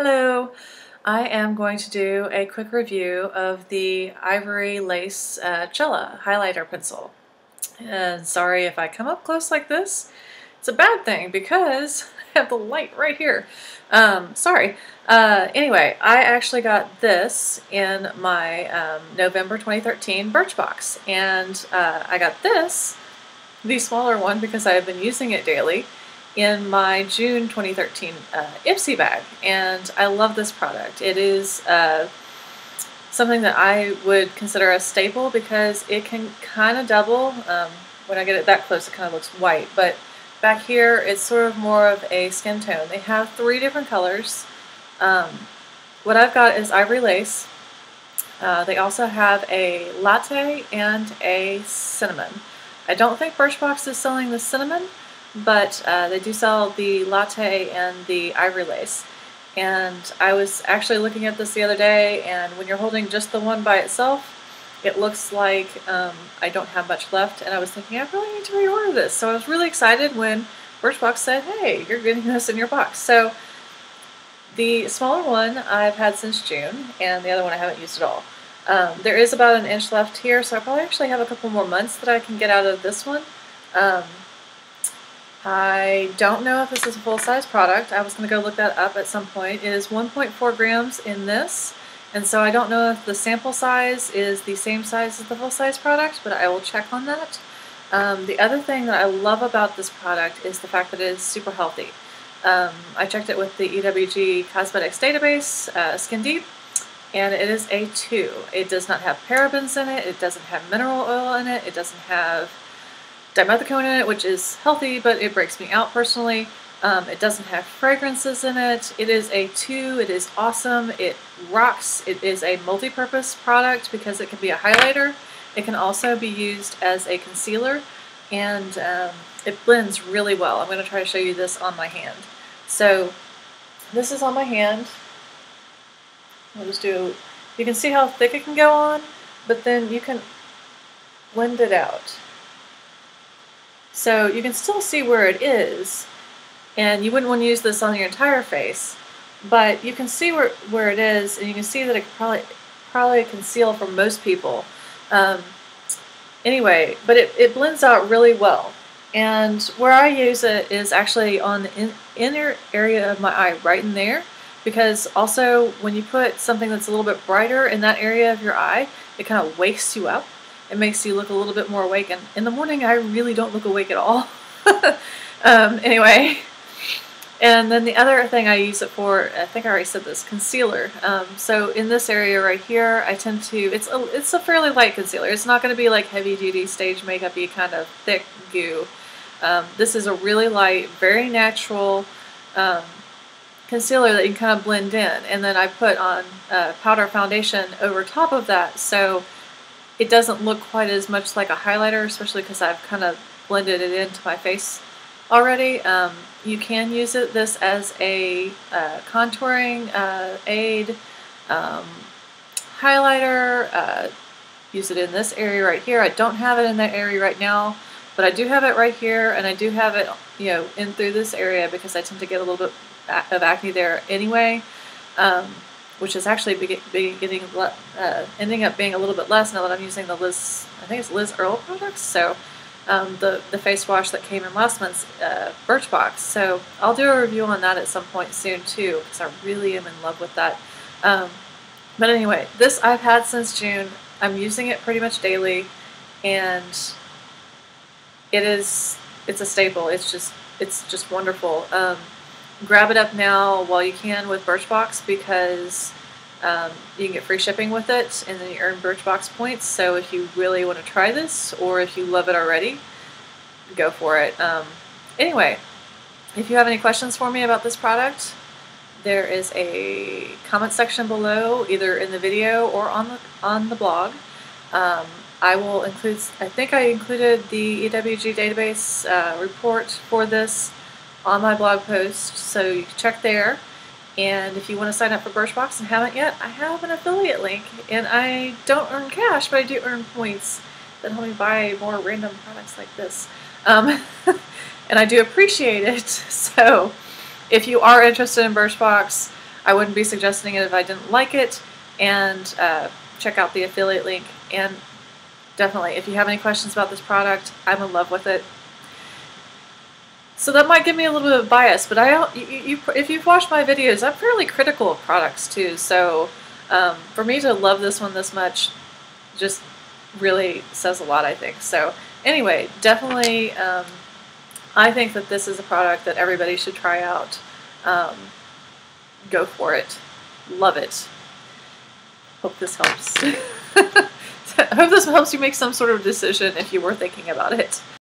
Hello! I am going to do a quick review of the Ivory Lace uh, Chella highlighter pencil. And sorry if I come up close like this. It's a bad thing because I have the light right here. Um, sorry. Uh, anyway, I actually got this in my um, November 2013 Birchbox. And uh, I got this, the smaller one, because I have been using it daily in my June 2013 uh, Ipsy bag, and I love this product. It is uh, something that I would consider a staple because it can kind of double. Um, when I get it that close, it kind of looks white, but back here, it's sort of more of a skin tone. They have three different colors. Um, what I've got is ivory lace. Uh, they also have a latte and a cinnamon. I don't think Birchbox is selling the cinnamon, but uh, they do sell the latte and the ivory lace. And I was actually looking at this the other day, and when you're holding just the one by itself, it looks like um, I don't have much left, and I was thinking I really need to reorder this. So I was really excited when Birchbox said, hey, you're getting this in your box. So the smaller one I've had since June, and the other one I haven't used at all. Um, there is about an inch left here, so I probably actually have a couple more months that I can get out of this one. Um, I don't know if this is a full-size product. I was going to go look that up at some point. It is 1.4 grams in this, and so I don't know if the sample size is the same size as the full-size product, but I will check on that. Um, the other thing that I love about this product is the fact that it is super healthy. Um, I checked it with the EWG Cosmetics database, uh, Skin Deep, and it is a 2. It does not have parabens in it, it doesn't have mineral oil in it, it doesn't have dimethicone in it, which is healthy, but it breaks me out personally. Um, it doesn't have fragrances in it. It is a two. It is awesome. It rocks. It is a multi-purpose product because it can be a highlighter. It can also be used as a concealer, and um, it blends really well. I'm going to try to show you this on my hand. So this is on my hand. I'll just do, you can see how thick it can go on, but then you can blend it out. So you can still see where it is, and you wouldn't want to use this on your entire face, but you can see where, where it is, and you can see that it probably probably conceal from most people. Um, anyway, but it, it blends out really well. And where I use it is actually on the in, inner area of my eye, right in there, because also when you put something that's a little bit brighter in that area of your eye, it kind of wakes you up it makes you look a little bit more awake. And in the morning, I really don't look awake at all. um, anyway, and then the other thing I use it for, I think I already said this, concealer. Um, so in this area right here, I tend to, it's a, it's a fairly light concealer. It's not going to be like heavy duty stage makeup-y kind of thick goo. Um, this is a really light, very natural um, concealer that you can kind of blend in. And then I put on uh, powder foundation over top of that. So it doesn't look quite as much like a highlighter, especially because I've kind of blended it into my face already. Um, you can use it this as a uh, contouring uh, aid, um, highlighter, uh, use it in this area right here. I don't have it in that area right now, but I do have it right here, and I do have it, you know, in through this area because I tend to get a little bit of acne there anyway. Um, which is actually getting uh, ending up being a little bit less now that I'm using the Liz, I think it's Liz Earle products. So um, the the face wash that came in last month's uh, Birchbox. So I'll do a review on that at some point soon too, because I really am in love with that. Um, but anyway, this I've had since June. I'm using it pretty much daily, and it is it's a staple. It's just it's just wonderful. Um, grab it up now while you can with Birchbox because um, you can get free shipping with it and then you earn Birchbox points. So if you really want to try this or if you love it already, go for it. Um, anyway, if you have any questions for me about this product, there is a comment section below, either in the video or on the on the blog. Um, I will include. I think I included the EWG database uh, report for this on my blog post, so you can check there. And if you want to sign up for Birchbox and haven't yet, I have an affiliate link. And I don't earn cash, but I do earn points that help me buy more random products like this. Um, and I do appreciate it. So if you are interested in Birchbox, I wouldn't be suggesting it if I didn't like it. And uh, check out the affiliate link. And definitely, if you have any questions about this product, I'm in love with it. So that might give me a little bit of bias, but I, you, you, if you've watched my videos, I'm fairly critical of products too. So um, for me to love this one this much, just really says a lot, I think. So anyway, definitely, um, I think that this is a product that everybody should try out. Um, go for it. Love it. Hope this helps. I hope this helps you make some sort of decision if you were thinking about it.